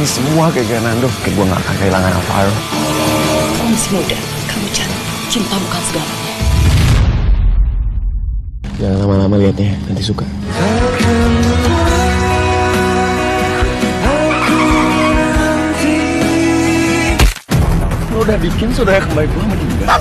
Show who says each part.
Speaker 1: Ini semua kayak Nando. Kayak gue gak akan kehilangan Alvaro.
Speaker 2: Kamu masih muda, kamu cantik. Cinta bukan segalanya.
Speaker 1: Jangan lama-lama liatnya, nanti suka. Lo udah bikin saudara kembali gue meninggal.